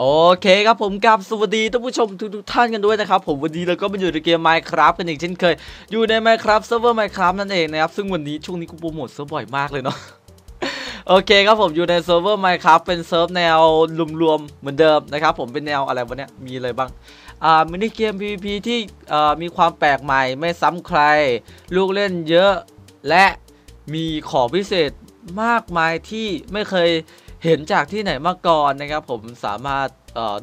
โอเคครับผมกับสวัสดีท่านผู้ชมทุกๆท่านกันด้วยนะครับผมวันนี้เราก็มาอยู่ในเกม Minecraft กันอีกเช่นเคย อยู่ใน Minecraft เซิร์ฟเวอร์ Minecraft นั่นเองนะครับ ซึ่งวันนี้ช่วงนี้กูโปรโมทเซิร์ฟบ่อยมากเลยเนาะโอเคครับผมอยู่ในเซิร์ฟเวอร์ Minecraft เป็นเซิร์ฟแนวรวมๆเหมือนเดิมนะครับผมเป็นแนวอะไรวะเนี่ยมีอะไรบ้างอ่ามินิเกม PVP ที่อ่ามีความแปลกใหม่ไม่ซ้ำใคร ลูกเล่นเยอะและมีของพิเศษมากมายที่ไม่เคย เห็นจากที่ไหนมาก่อนนะครับผมสามารถ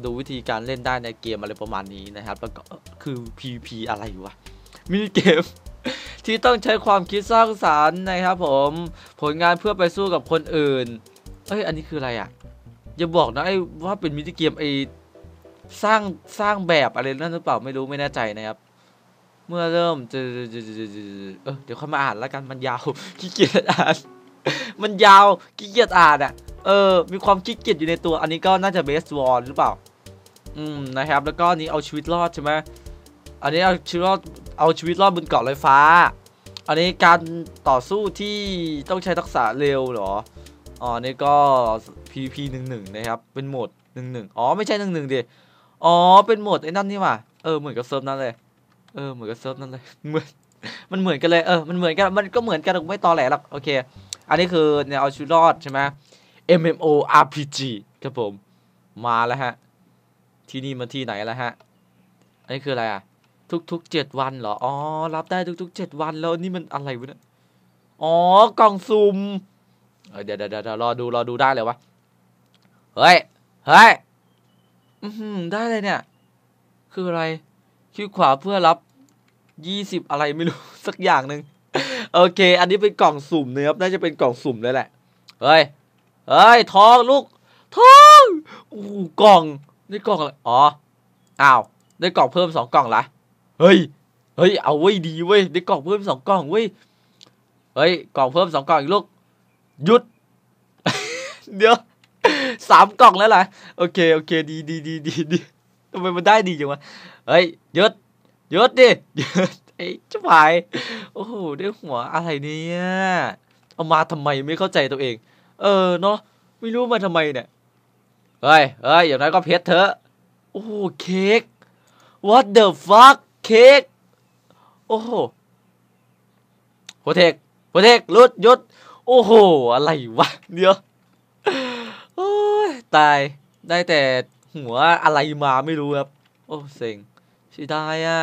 ดูวิธีการเล่นได้ในเกมอะไรประมาณนี้นะครับแล้วก็คือ PVP อะไรวะมินิเกมที่ต้องใช้ความคิดสร้างสารรค์นะครับผมผลงานเพื่อไปสู้กับคนอื่นเอ้ยอันนี้คืออะไรอะอย่าบอกนะไอ้ว่าเป็นมินิเกมไอ้สร้างสร้างแบบอะไรนั่นหรือเปล่าไม่รู้ไม่แน่ใจนะครับเมื่อเริ่มจะจะจะจะจะเออเดี๋ยวค่อยมาอ่านแล้วกันมันยาวขี้เกียจอ่าน มันยาวขี้เกียจอ่านอะ เออ มีความขี้เกียจอยู่ในตัว อันนี้ก็น่าจะเบสวอลหรือเปล่า อืม นะครับ แล้วก็นี้เอาชีวิตรอดใช่ไหมอันนี้เอาชีวิตรอด เอาชีวิตรอดบนเกาะลอยฟ้า อันนี้การต่อสู้ที่ต้องใช้ทักษะเร็วเหรอ อ๋อนี่ก็ PVP หนึ่งหนึ่งนะครับ เป็นโหมดหนึ่งหนึ่งอ๋อ ไม่ใช่หนึ่งหนึ่งดิ อ๋อ เป็นโหมดไอ้นั่นนี่ว่ะ เออ เหมือนกับเซิร์ฟนั้นเลย เออ เหมือนกับเซิร์ฟนั้นเลย เหมือน มันเหมือนกันเลย เออ มันเหมือนกัน มันก็เหมือนกันไม่ตอแหลหรอก โอเค อันนี้คือแนวเอาชีวิตรอดใช่ไหม MMO RPG ครับผม มาแล้วฮะ ที่นี่มาที่ไหนแล้วฮะ อันนี้คืออะไรอะ ทุกๆเจ็ดวันเหรอ อ๋อ รับได้ทุกๆเจ็ดวันแล้วนี่มันอะไรวะเนี่ย อ๋อ กล่องสุ่มเดี๋ยวเดี๋ยวเดี๋ยวรอดูรอดูได้เลยวะ เฮ้ย เฮ้ยอือหือได้เลยเนี่ย คืออะไรคลิกขวาเพื่อรับยี่สิบอะไรไม่รู้ สักอย่างหนึ่งโอเค อันนี้เป็นกล่องสุ่มนะครับ น่าจะเป็นกล่องสุ่มเลยแหละ เฮ้ย เฮ้ยทองลูกทองโอ้กล่องได้กล่องอะไรอ๋ออ้าวได้กล่องเพิ่มสองกล่องละเฮ้ยเฮ้ยเอาเว้ยดีเว้ยได้กล่องเพิ่มสองกล่องเว้ยเฮ้ยกล่องเพิ่มสองกล่องอีกลูกหยุด เดี๋ยวสามกล่องแล้วล่ะโอเคโอเคดีดีดีดีดีทำไมมันได้ดีจังวะเฮ้ยหยุดหยุดดิหยุดไอ้เจ้าผายโอ้โหได้หัวอะไรเนี่ยเอามาทำไมไม่เข้าใจตัวเอง เออเนาะไม่รู้มาทำไมเนี่ยเฮ้ยเฮ้ยอย่างน้อยก็เพชรเถอะ โอ้โหเค้ก what the fuck เค้ก โอ้โหโปรเทคโปรเทคหลุดหยุด โอ้โห อะไรวะเดี๋ยวโอ้ยตาย ได้แต่หัวอะไรมาไม่รู้ครับ โอ้เซ็งเสียดายอะ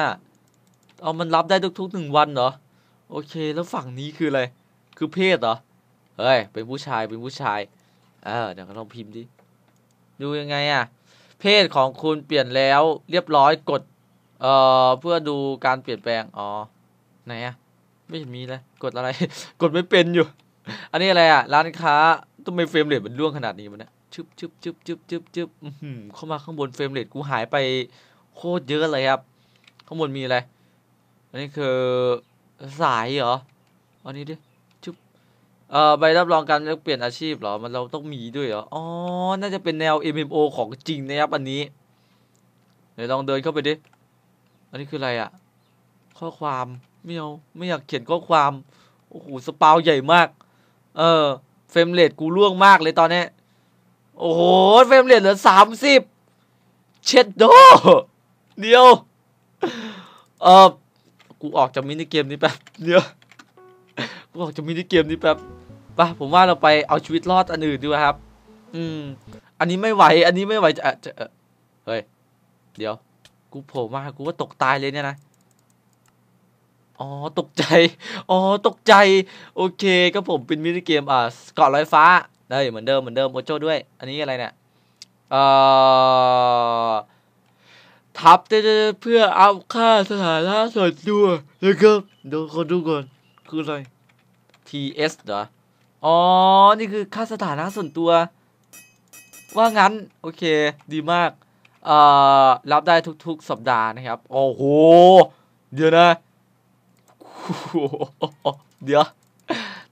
เอามันรับได้ทุกๆหนึ่งวันเหรอ โอเค แล้วฝั่งนี้คืออะไร คือเพศเหรอ เฮ้ย เป็นผู้ชาย เป็นผู้ชาย เออ เดี๋ยวลองพิมพ์ดิ ดูยังไงอะเพศของคุณเปลี่ยนแล้วเรียบร้อยกด เอ่อ เพื่อดูการเปลี่ยนแปลง อ๋อ ไหนอะไม่เห็นมีเลย กดอะไร กดไม่เป็นอยู่ อันนี้อะไรอะร้านค้าต้องไม่ frame rate มันร่วงขนาดนี้มันเนี่ยชึบชึบชึบชึบชึบชึบอื้อหือเข้ามาข้างบน frame rate กูหายไปโคตรเยอะเลยครับ ข้างบนมีอะไร อันนี้คือสายเหรอ อันนี้ดิ เอ่อใบรับรองการแลกเปลี่ยนอาชีพเหรอ มันเราต้องมีด้วยเหรอ อ๋อ น่าจะเป็นแนว MMO ของจริงนะครับอันนี้ เดี๋ยวลองเดินเข้าไปดิ อันนี้คืออะไรอะข้อความไม่เอาไม่อยากเขียนข้อความ โอ้โห spawn ใหญ่มาก เออ frame rate กูร่วงมากเลยตอนนี้ โอ้โห frame rate เหลือสามสิบเช็ดโด เดี๋ยว เออกูออกจากมินิเกมนี้แป๊บเดียวกูออกจากมินิเกมนี้แป๊บ ปะผมว่าเราไปเอาชีวิตรอดอันอื่นดีกว่าครับ อืม อันนี้ไม่ไหว อันนี้ไม่ไหวจะจะเฮ้ย เดี๋ยว กูโผล่มา กูว่าตกตายเลยเนี่ยนะ อ๋อ ตกใจ อ๋อ ตกใจ โอเคก็ผมเป็นมินิเกม อ่าเกาะลอยฟ้าได้เหมือนเดิม เหมือนเดิมโมโจด้วย อันนี้อะไรเนี่ย เอ่อ ทับเพื่อเอาค่าสถานะส่วนตัวนะครับดี๋ยวขอดูก่อน คืออะไร PS เหรอ อ๋อ นี่คือค่าสถานะส่วนตัว ว่างั้น โอเค ดีมาก เอ่อ รับได้ทุกๆ สัปดาห์นะครับ โอ้โห เดี๋ยวนะ เดี๋ยว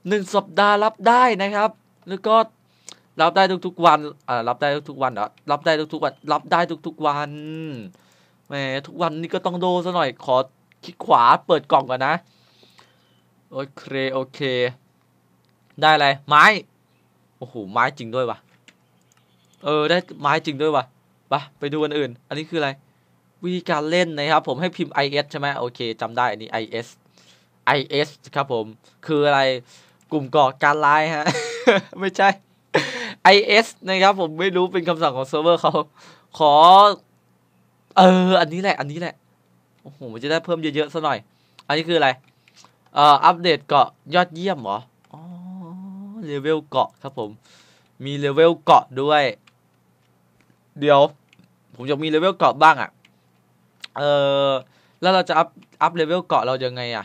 หนึ่งสัปดาห์รับได้นะครับ แล้วก็รับได้ทุกๆวันอ่ารับได้ทุกๆวันเหรอรับได้ทุกๆวัน รับได้ทุกๆวัน แหม ทุกวันนี้ก็ต้องโดซะหน่อย ขอคลิกขวาเปิดกล่องก่อนนะ โอเค โอเค ได้อะไร ไม้ โอ้โห ไม้จริงด้วยวะเออ ได้ไม้จริงด้วยวะไปไปดูอันอื่น อันนี้คืออะไร วิธีการเล่นนะครับ ผมให้พิมพ์ is ใช่ไหมโอเคจำได้ อันนี้ is is ครับผม คืออะไร กลุ่มก่อการร้ายฮะ ไม่ใช่ is นะครับผมไม่รู้เป็นคำสั่งของเซิร์ฟเวอร์เขา ขอ เออ อันนี้แหละ อันนี้แหละ โอ้โหมันจะได้เพิ่มเยอะๆซะหน่อย อันนี้คืออะไร เอ่อ อัปเดตเกาะยอดเยี่ยมเหรอ เลเวลเกาะครับผม มีเลเวลเกาะด้วย เดี๋ยว ผมจะมีเลเวลเกาะบ้างอะ่ะ เออแล้วเราจะอัพอัพเลเวลเกาะเรายังไงอะ่ะ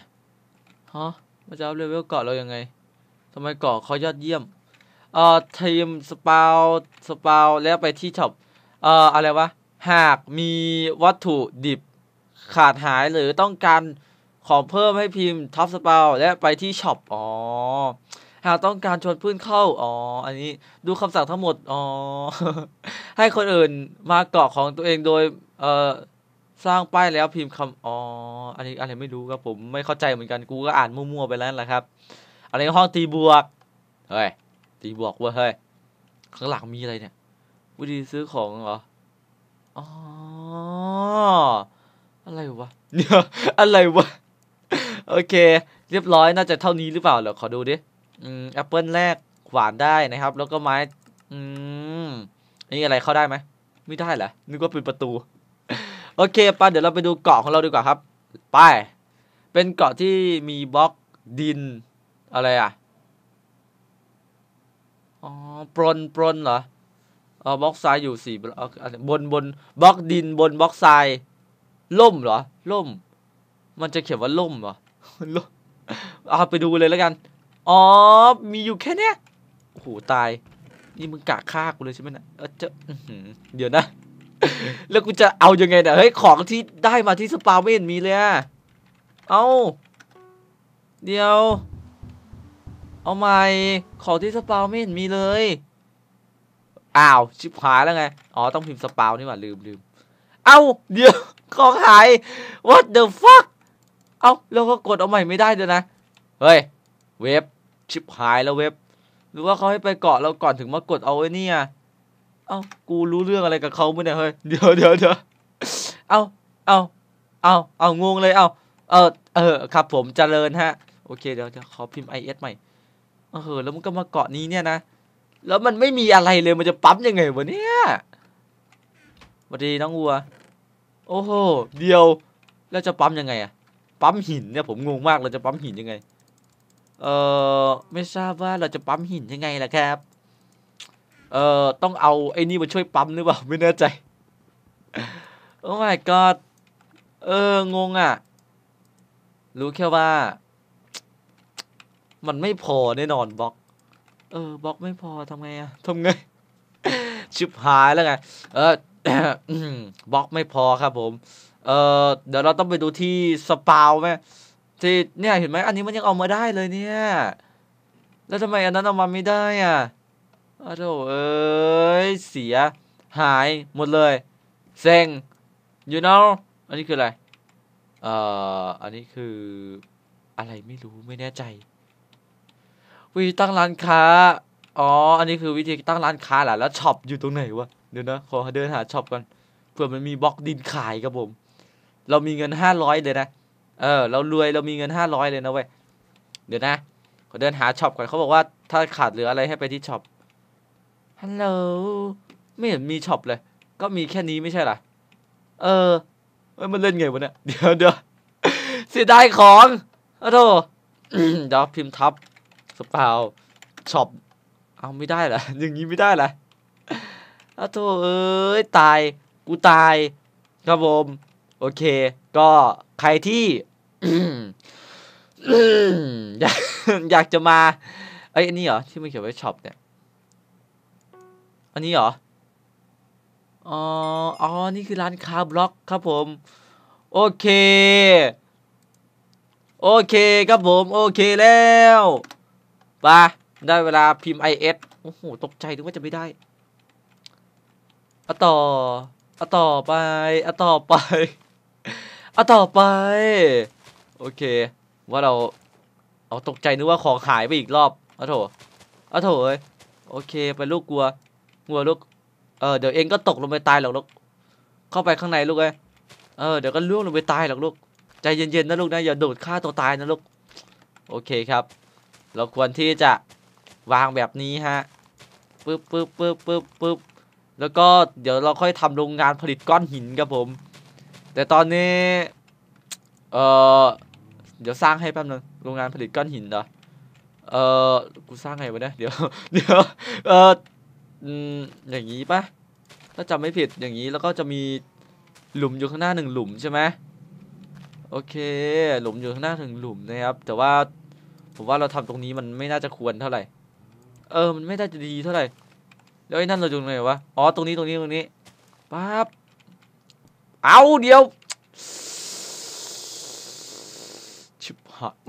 ฮะมันจะอัพเลเวลเกาะเรายังไงทำไมเกาะเขายอดเยี่ยมเอ่อทีมสปาวสปาวแล้วไปที่ช็อปเอ่ออะไรวะหากมีวัตถุดิบขาดหายหรือต้องการของเพิ่มให้พิมพ์ทับ spawn และไปที่ช็อปอ๋อ หากต้องการชวนเพื่อนเข้า อ๋อ อันนี้ดูคำสั่งทั้งหมด อ๋อ ให้คนอื่นมาเกาะของตัวเองโดย เอ่อ สร้างป้ายแล้วพิมพ์คำอ๋อ อันนี้อะไรไม่รู้ครับผม ไม่เข้าใจเหมือนกัน กูก็อ่านมั่วๆไปแล้วแหละครับ อันนี้ห้องตีบวก เฮ้ย ตีบวกเว้ย เฮ้ย ข้างหลังมีอะไรเนี่ย วิธีซื้อของเหรอ อ๋อ อะไรวะเดี๋ยอะไรวะ โอเค เรียบร้อย น่าจะเท่านี้หรือเปล่าเดี๋ยวขอดูดิ อืมแอปเปิลแรกขวานได้นะครับ แล้วก็ไม้ อืมนี่อะไรเข้าได้ไหมไม่ได้เหรอนึกว่าเป็นประตู โอเคปะเดี๋ยวเราไปดูเกาะของเราดีกว่าครับ ไป เป็นเกาะที่มีบล็อกดิน อะไรอะ อ๋อ ปรนปรนเหรออ๋อบล็อกทรายอยู่สี่บล็อกบนบนบล็อกดินบนบล็อกทรายล่มเหรอ ล่ม มันจะเขียนว่าล่มเหรอล่มเอาไปดูเลยแล้วกัน อ๋อ มีอยู่แค่เนี้ยโอ้โหตาย นี่มึงกะฆ่ากูเลยใช่ไหมนะเออเจะเดี๋ยวนะ แล้วกูจะเอายังไงเนี่ยเฮ้ย ของที่ได้มาที่สปาไม่เห็นมีเลยอะเอาเดี๋ยว เอาใหม่ ของที่สปาไม่เห็นมีเลย อ้าว ชิบหายแล้วไง อ๋อ ต้องพิมพ์สปาวนี่หว่าลืมลืมเอาเดี๋ยว ของหาย what the fuck เอาแล้วก็กดเอาใหม่ไม่ได้เดี๋ยวนะ เฮ้ย เว็บ ชิบหายแล้วเว็บ หรือว่าเขาให้ไปเกาะเราก่อนถึงมากดเอาไว้เนี่ย เอ้า กูรู้เรื่องอะไรกับเขาเมื่อเนี่เฮ้ย เดี๋ยวเดี๋ยวเดี๋ยวเอ้า เอ้า เอ้า เอ้างงเลย เอ้า เออ เออ ครับผมเจริญฮะ โอเค เดี๋ยวเดี๋ยวขอพิมพ์ is ใหม่ เออ แล้วมันก็มาเกาะนี้เนี่ยนะ แล้วมันไม่มีอะไรเลย มันจะปั๊มยังไงวะเนี่ยสวัสดีน้องวัว โอ้โห เดียว แล้วจะปั๊มยังไงอะปั๊มหินเนี่ยผมงงมากเราจะปั๊มหินยังไง เออไม่ทราบว่าเราจะปั๊มหินยังไงล่ะครับ เออต้องเอาไอ้นี่มาช่วยปั๊มหรือเปล่าไม่แน่ใจ โอ้ my god เอองงอะ รู้แค่ว่า มันไม่พอแน่นอนบล็อก เออบล็อกไม่พอทำไงอะทำไง ชิบหายแล้วไง เออบล็อกไม่พอครับผม เออเดี๋ยวเราต้องไปดูที่สปาวไหม ที่เนี่ยเห็นไหมอันนี้มันยังเอามาได้เลยเนี่ย แล้วทำไมอันนั้นเอามาไม่ได้อะอ้โถเอ้ยเสีย หายหมดเลยเซ็ง you know อันนี้คืออะไร เอ่อ อันนี้คืออะไรไม่รู้ไม่แน่ใจ วิธีตั้งร้านค้า อ๋อ อันนี้คือวิธีตั้งร้านค้าแหละแล้วช็อปอยู่ตรงไหนวะ เดี๋ยวนะ ขอเดินหาช็อปกันเผื่อมันมีบล็อกดินขายครับผม เรามีเงินห้าร้อยเลยนะ เออเรารวยเรามีเงินห้าร้อยเลยนะเว้ยเดี๋ยวนะขอเดินหาช็อปก่อนเขาบอกว่าถ้าขาดเหลืออะไรให้ไปที่ช็อปฮัลโหลไม่เห็นมีช็อปเลย ก็มีแค่นี้ไม่ใช่หรอเออเอ้ยมันเล่นไงวะเนี่ยเดี๋ยวเดี๋ยวเสียดายของโอ้โธ่เดี๋ยวพิมพ์ทับ spawn ช็อปเอาไม่ได้เหรออย่างนี้ไม่ได้เหรอโอ้โธ่เอ้ยตายกูตายครับผมโอเค ก็ใครที่ อยากอยากจะมาเอ้อันนี้เหรอที่มันเขียนไว้ช็อปเนี่ยอันนี้เหรออ๋ออ๋อนี่คือร้านค้าบล็อกครับผม โอเค โอเคครับผม โอเคแล้วไปได้เวลาพิมพ์ is โอ้โห ตกใจนึกว่าจะไม่ได้เอาต่อเอาต่อไปเอาต่อไปเอาต่อไป โอเค ว่าเรา เอาตกใจนึกว่าของหายไปอีกรอบเอาโถเอาโถเอ้ยโอเคไปลูกกลัวกลัวลูก เออเดี๋ยวเองก็ตกลงไปตายหรอกลูก เข้าไปข้างในลูกเอ้ยเออเดี๋ยวก็ล่วงลงไปตายหรอกลูก ใจเย็นๆนะลูกนะอย่าโดดฆ่าตัวตายนะลูก โอเคครับ เราควรที่จะวางแบบนี้ฮะปึ๊บปึ๊บปึ๊บปึ๊บปึ๊บแล้วก็เดี๋ยวเราค่อยทำโรงงานผลิตก้อนหินครับผม แต่ตอนนี้ เออ เดี๋ยวสร้างให้แป๊บนึงโรงงานผลิตก้อนหินเหรอเออกูสร้างไงวะเนี่ยเดี๋ยวเดี๋ยวเอออย่างนี้ปะถ้าจำไม่ผิดอย่างนี้แล้วก็จะมีหลุมอยู่ข้างหน้าหนึ่งหลุมใช่ไหมโอเค หลุมอยู่ข้างหน้าหนึ่งหลุมนะครับ แต่ว่าผมว่าเราทำตรงนี้มันไม่น่าจะควรเท่าไหร่ เออ มันไม่น่าจะดีเท่าไหร่แล้วไอ้นั่นเราอยู่ตรงไหนวะ อ๋อ ตรงนี้ ตรงนี้ ตรงนี้ ปั๊บ เอาเดียว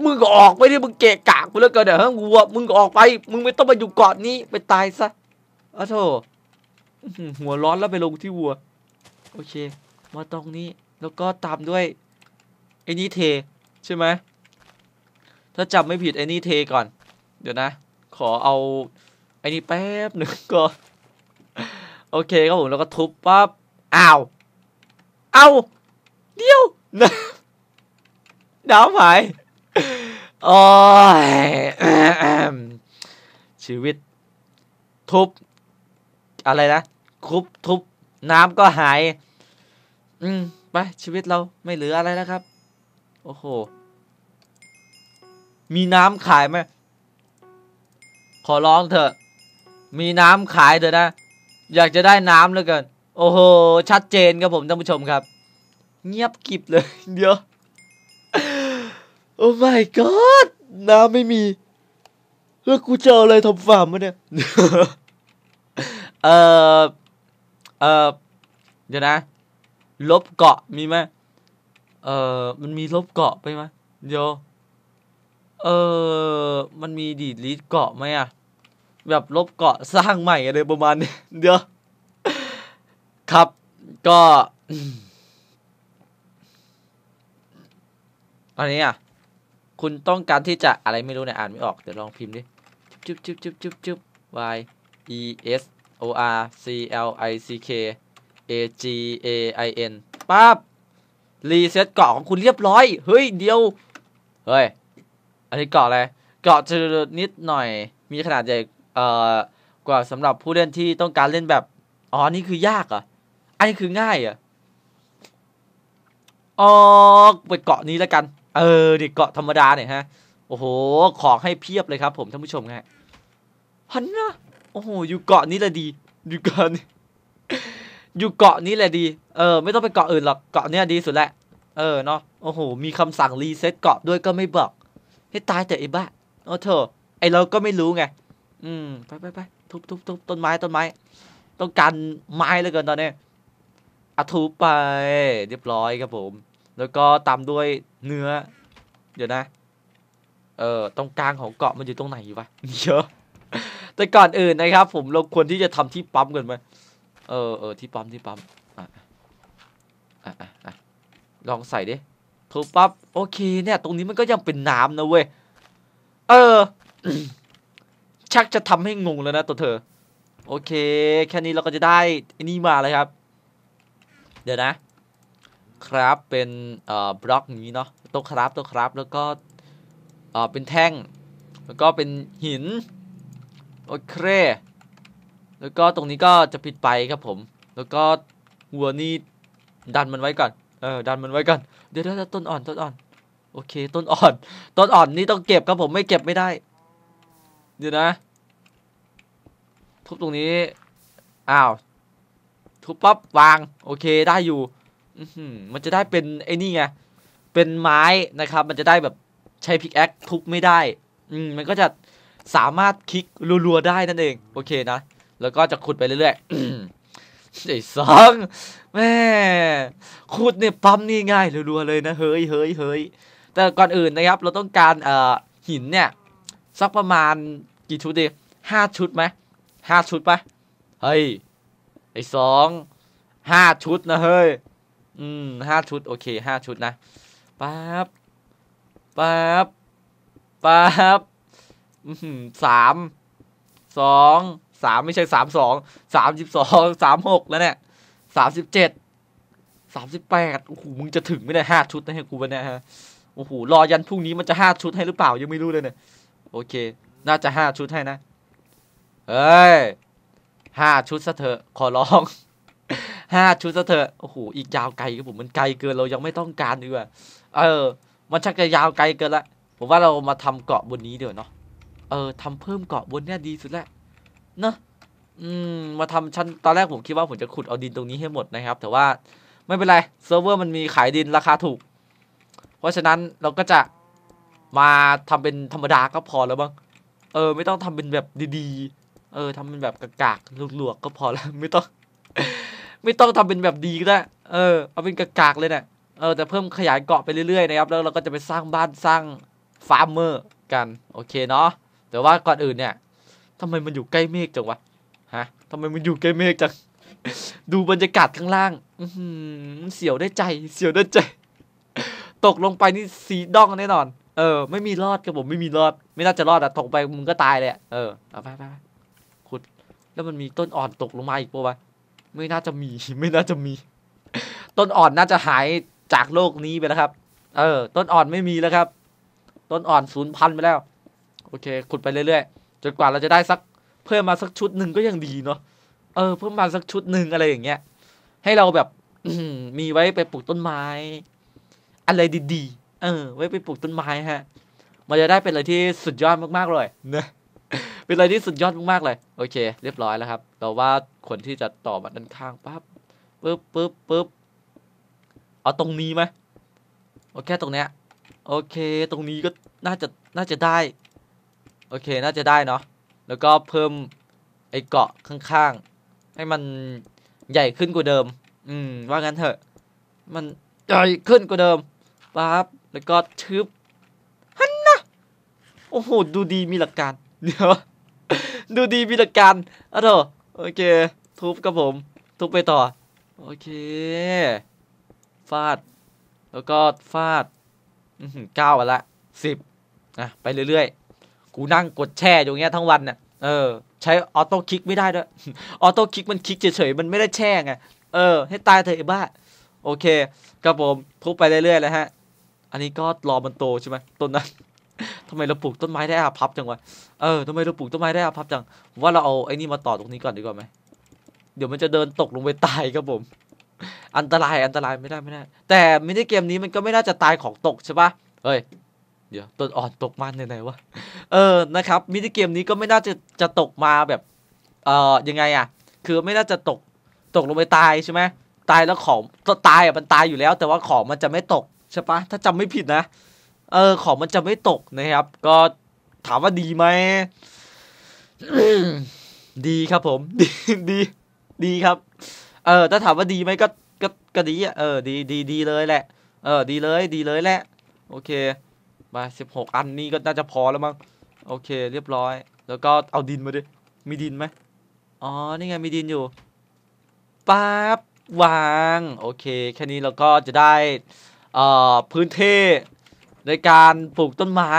มึงก็ออกไปดิมึงเกะกะกูแล้วกันเดี๋ยวฮะวัวมึงก็ออกไป มึงไม่ต้องมาอยู่เกาะนี้ไปตายซะอ้าวโธ่หัวร้อนแล้วไปลงที่วัว โอเค มาตรงนี้แล้วก็ตามด้วยไอ้นี่เท ใช่ไหมถ้าจำไม่ผิดไอ้นี่เทก่อน เดี๋ยวนะ ขอเอาไอ้นี่แป๊บหนึ่งก็โอเคครับผมแล้วก็ทุบปั๊บอ้าวเอาเดี๋ยวนะน้ำหาย โอ้ยชีวิต ทุบ อะไรนะทุบทุบ น้ำก็หาย อืมไปชีวิตเราไม่เหลืออะไรแล้วครับ โอ้โห มีน้ำขายไหมขอร้องเถอะ มีน้ำขายเถอะนะ อยากจะได้น้ำเหลือเกิน โอ้โห ชัดเจนครับผมท่านผู้ชมครับ เงียบกิบเลย เดี๋ยว โอ้ my god น้ำไม่มี แล้วกูจะเอาอะไรทำฟาร์มวะเนี่ย เออเออเดี๋ยวนะ ลบเกาะมีไหมเออมันมีลบเกาะไปไหมเดี๋ยวเออมันมี delete เกาะไหมอะแบบลบเกาะสร้างใหม่อะไรประมาณนี้เดี๋ยว ครับก็อันนี้อะ คุณต้องการที่จะอะไรไม่รู้เนี่ยอ่านไม่ออก เดี๋ยวลองพิมพ์ดิจุ๊บจุ๊บจุ๊บจุ๊บจุ๊บ y e s o r c l i c k a g a i n ปั๊บรีเซ็ตเกาะของคุณเรียบร้อย เฮ้ย เดี๋ยว เฮ้ย อันนี้เกาะอะไร เกาะจะนิดหน่อย มีขนาดใหญ่ เอ่อ กว่าสำหรับผู้เล่นที่ต้องการเล่นแบบ อ๋อ นี่คือยากอะ อันนี้คือง่ายอะอ๋อไปเกาะนี้แล้วกัน เออดิเกาะธรรมดาเนี่ยฮะ โอ้โห ของให้เพียบเลยครับ ผมท่านผู้ชมฮะฮันนะโอ้โห อยู่เกาะนี้แหละดี อยู่เกาะนี้อยู่เกาะนี้แหละดี เออ ไม่ต้องไปเกาะอื่นหรอก เกาะเนี้ยดีสุดแหละ เออเนาะ โอ้โห มีคำสั่งรีเซ็ตเกาะด้วยก็ไม่บอก ให้ตายแต่ไอ้บ้าโอ้โธ่ ไอเราก็ไม่รู้ไง อืม ไปไปไปทุบทุบทุบต้นไม้ต้นไม้ ต้องการไม้เหลือเกินตอนนี้อะทุบไป เรียบร้อยครับผม แล้วก็ตามด้วยเนื้อ เดี๋ยวนะ เออตรงกลางของเกาะมันอยู่ตรงไหนวะเยอะ แต่ก่อนอื่นนะครับ ผมเราควรที่จะทำที่ปั๊มกันไหมเออเออที่ปั๊มที่ปั๊มอะอะอะลองใส่ดิทุบปั๊บโอเคเนี่ย ตรงนี้มันก็ยังเป็นน้ำนะเว้ย เออ ชักจะทำให้งงแล้วนะตัวเธอ โอเค แค่นี้เราก็จะได้อนนี้มาเลยครับ เดี๋ยวนะ ครับเป็นเอ่อบล็อกนี้เนาะตัวครับตัวครับแล้วก็เอ่อเป็นแท่ง แล้วก็เป็นหินโอเคแล้วก็ตรงนี้ก็จะปิดไปครับผม แล้วก็วัวนี่ดันมันไว้ก่อนเออดันมันไว้ก่อนเดี๋ยวเดี๋ยวต้นอ่อนต้นอ่อนโอเค ต้นอ่อน ต้นอ่อนนี่ต้องเก็บครับผมไม่เก็บไม่ได้ เดี๋ยวนะ ทุบตรงนี้อ้าวทุบปั๊บวาง โอเคได้อยู่ มันจะได้เป็นไอ้นี่ไง เป็นไม้นะครับ มันจะได้แบบใช้พิกแอคทุบไม่ได้ อืมมันก็จะสามารถคลิกรัวๆได้นั่นเอง โอเคนะ แล้วก็จะขุดไปเรื่อยๆไอ้สองแม่ขุดเนี่ยปั๊มนี่ง่ายรัวๆเลยนะ เฮ้ยเฮ้ยเฮ้ยแต่ก่อนอื่นนะครับ เราต้องการเอ่อหินเนี่ย สักประมาณกี่ชุดดีห้าชุดไหมห้าชุดปะเฮ้ยไอ้สองห้าชุดนะเฮ้ย อืมห้าชุด โอเคห้าชุดนะปั๊บปั๊บปั๊บสามสองสามไม่ใช่สามสองสามสิบสองสามหกแล้วเนี่ยสามสิบเจ็ดสามสิบแปดโอ้โหมึงจะถึงไม่ได้ห้าชุดนะให้กูวะเนี่ฮะโอ้โหรอยันพรุ่งนี้มันจะห้าชุดให้หรือเปล่ายังไม่รู้เลยเนี่ยโอเค น่าจะห้าชุดให้นะเอ้ยห้าชุดซะเถอะขอร้อง ห้าชุดซะเถอะโอ้โหอีกยาวไกลครับผมมันไกลเกินเรายังไม่ต้องการดีกว่าเออ มันชักจะยาวไกลเกินละผมว่าเรามาทำเกาะบนนี้เดี๋ยวเนาะเออทำเพิ่มเกาะบนเนี่ยดีสุดแล้วเนอะอืมมาทำชั้นตอนแรกผมคิดว่าผมจะขุดเอาดินตรงนี้ให้หมดนะครับ แต่ว่าไม่เป็นไรเซิร์ฟเวอร์มันมีขายดินราคาถูก เพราะฉะนั้นเราก็จะมาทำเป็นธรรมดาก็พอแล้วบ้างเออ ไม่ต้องทำเป็นแบบดีๆ เออทำเป็นแบบกากๆลวกๆก็พอแล้ว ไม่ต้อง ไม่ต้องทำเป็นแบบดีก็ได้เออเอาเป็นกากๆเลยเนี่ยเออแต่เพิ่มขยายเกาะไปเรื่อยๆนะครับแล้วเราก็จะไปสร้างบ้านสร้าง farmer กันโอเคเนาะแต่ว่าก่อนอื่นเนี่ยทำไมมันอยู่ใกล้เมฆจังวะฮะทำไมมันอยู่ใกล้เมฆจังดูบรรยากาศข้างล่างอืเสียวได้ใจ เสียวได้ใจ ตกลงไปนี่สีดองแน่นอน เออ ไม่มีรอดครับผมไม่มีรอด ไม่น่าจะรอดอะตกไปมึงก็ตายเลยเออเอาไปไปไปขุดแล้วมันมีต้นอ่อนตกลงมาอีกปะวะ ไม่น่าจะมีไม่น่าจะมี ต้นอ่อนน่าจะหายจากโลกนี้ไปแล้วครับ เออ ต้นอ่อนไม่มีแล้วครับ ต้นอ่อนศูนย์พันไปแล้ว โอเค ขุดไปเรื่อยๆจนกว่าเราจะได้สักเพิ่มมาสักชุดหนึ่งก็ยังดีเนาะเออเพิ่มมาสักชุดหนึ่งอะไรอย่างเงี้ย ให้เราแบบมีไว้ไปปลูกต้นไม้ อะไรดีๆเออ ไว้ไปปลูกต้นไม้ฮะ มันจะได้เป็นอะไรที่สุดยอดมากๆเลยนะ เป็นอะไรที่สุดยอดมากๆเลย โอเค เรียบร้อยแล้วครับ เราว่าคนที่จะต่อมาด้านข้างปั๊บปึ๊บปึ๊บปึ๊บเอาตรงนี้ไหมโอเคตรงเนี้ย โอเค ตรงนี้ก็น่าจะน่าจะได้ โอเค น่าจะได้เนาะ แล้วก็เพิ่มไอ้เกาะข้างๆ ให้มันใหญ่ขึ้นกว่าเดิม อืม ว่างั้นเถอะ มันใหญ่ขึ้นกว่าเดิมปั๊บ แล้วก็ชึบฮันนะโอ้โห ดูดีมีหลักการ เดี๋ยว ดูดีมีหลักการอะเถอะโอเค ทุบกับผม ทุบไปต่อ โอเค ฟาด แล้วก็ฟาดเก้าอันละสิบอะ ไปเรื่อยๆ กูนั่งกดแช่อยู่างเงี้ยทั้งวันน่ะ เออ ใช้ออโต้คลิกไม่ได้ด้วย ออโต้คลิกมันคลิกเฉยๆ มันไม่ได้แช่ไง เออ ให้ตายเถอะไอ้บ้า โอเค ครับผม ทุบไปเรื่อยๆเลยฮะ อันนี้ก็รอมันโตใช่ไหมต้นนั้น ทำไมเราปลูกต้นไม้ได้อาพับจังวะ เออทำไมเราปลูกต้นไม้ได้อาพับจังผมว่าเราเอาไอ้นี่มาต่อตรงนี้ก่อนดีกว่าไหม เดี๋ยวมันจะเดินตกลงไปตายครับผม อันตรายอันตรายไม่ได้ไม่ได้ แต่มินิเกมนี้มันก็ไม่น่าจะตายของตกใช่ปะเฮ้ย เดี๋ยวต้นอ่อนตกมาไหนๆวะ เออ นะครับมินิเกมนี้ก็ไม่น่าจะจะตกมาแบบ เอ่อ ยังไงอะคือไม่น่าจะตกตกลงไปตายใช่ไหมตายแล้วของตายอะมันตายอยู่แล้ว แต่ว่าของมันจะไม่ตกใช่ปะถ้าจำไม่ผิดนะ เออของมันจะไม่ตกนะครับ ก็ถามว่าดีไหมดีครับผม ดีดีดีครับ เออถ้าถามว่าดีไหมก็ก็ก็ดีอะเออดีดีดีเลยแหละ เออ ดีเลย ดีเลยแหละ โอเคมาสิบหกอันนี้ก็น่าจะพอแล้วมั้งโอเค เรียบร้อย แล้วก็เอาดินมาดิมีดินไหมอ๋อนี่ไงมีดินอยู่ปั๊บวาง โอเค แค่นี้เราก็จะได้ เอ่อพื้นที่ ในการปลูกต้นไม้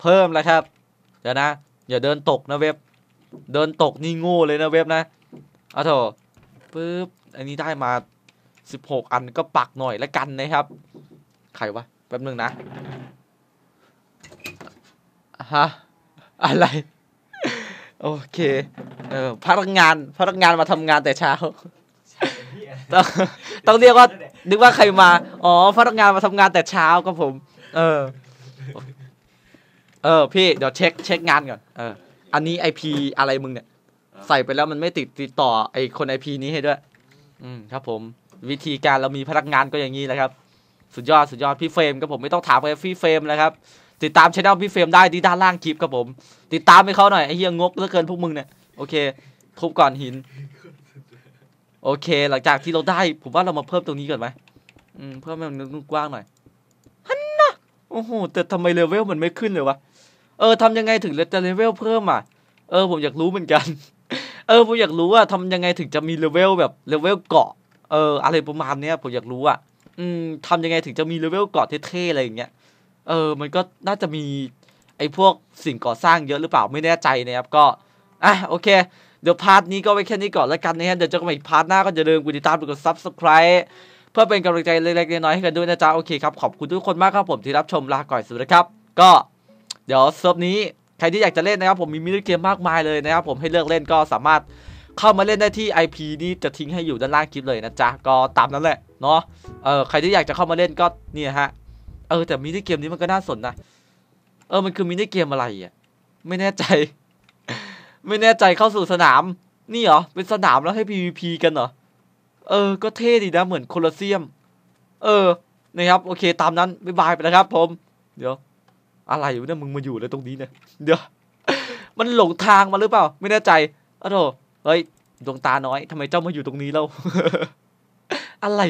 เพิ่มแล้วครับ เดี๋ยวนะ อย่าเดินตกนะเว็บ เดินตกนี่โง่เลยนะเว็บนะเอาเถอะปึ๊บ อันนี้ได้มาสิบหกอันก็ปักหน่อยละกันนะครับ ใครวะ แป๊บนึงนะ ฮะ อะไร โอเค เออ พนักงาน พนักงานมาทำงานแต่เช้า ต้องต้องเรียกว่า นึกว่าใครมา อ๋อ พนักงานมาทำงานแต่เช้าครับผม เออ เออ พี่เดี๋ยวเช็คเช็คงานก่อน เออ อันนี้ไอพีอะไรมึงเนี่ย ใส่ไปแล้วมันไม่ติดติดต่อไอคนไอพีนี้ให้ด้วย อืมครับผม วิธีการเรามีพนักงานก็อย่างนี้แหละครับ สุดยอดสุดยอดพี่เฟรมครับผมไม่ต้องถามไปพี่เฟรมแล้วครับ ติดตามช่องพี่เฟรมได้ที่ด้านล่างคลิปครับผม ติดตามให้เขาหน่อยไอ้เหี้ยงกเหลือเกินพวกมึงเนี่ยโอเคทุบก่อนหิน โอเค หลังจากที่เราได้ ผมว่าเรามาเพิ่มตรงนี้ก่อนไหมอืมเพิ่มให้มันกว้างหน่อยฮันนะโอ้โหแต่ทำไมเลเวลมันไม่ขึ้นเลยวะเออทำยังไงถึงจะเลเวลเพิ่มอะเออผมอยากรู้เหมือนกัน เออผมอยากรู้ว่าทำยังไงถึงจะมีเลเวลแบบเลเวลเกาะเอออะไรประมาณเนี้ยผมอยากรู้อะอืมทำยังไงถึงจะมีเลเวลเกาะเท่ๆอะไรอย่างเงี้ยเออมันก็น่าจะมีไอ้พวกสิ่งก่อสร้างเยอะหรือเปล่าไม่แน่ใจนะครับก็อะโอเค เดี๋ยว part นี้ก็ไว้แค่นี้ก่อนแล้วกันนะฮะเดี๋ยวเจอกันใหม่ part หน้าก็อย่าลืมกดติดตามกด subscribe พื่อเป็นกำลังใจเล็กๆน้อยๆให้กันด้วยนะจ๊ะโอเคครับขอบคุณทุกคนมากครับผมที่รับชมลาก่อยสุดนะครับ ก็เดี๋ยวเซิร์ฟนี้ใครที่อยากจะเล่นนะครับผมมีมินิเกมมากมายเลยนะครับผมให้เลือกเล่นก็สามารถเข้ามาเล่นได้ที่ IP นี้จะทิ้งให้อยู่ด้านล่างคลิปเลยนะจ๊ะก็ตามนั้นแหละเนาะเออใครที่อยากจะเข้ามาเล่นก็เนี่ยฮะเออแต่มินิเกมนี้มันก็น่าสนนะเออมันคือมินิเกมอะไรอะไม่แน่ใจ ไม่แน่ใจเข้าสู่สนาม นี่เหรอเป็นสนามแล้วให้ PVP กันเหรอ เออ ก็เท่ดีนะ เหมือนโคลอเซียม เออ นะครับ โอเค ตามนั้นบ๊ายบายไปนะครับผม เดี๋ยว อะไรอยู่เนี่ยมึงมาอยู่เลยตรงนี้เนี่ย เดี๋ยว มันหลงทางมาหรือเปล่า ไม่แน่ใจอ้าวโถเฮ้ย ดวงตาน้อยทำไมเจ้ามาอยู่ตรงนี้เล่าอะไร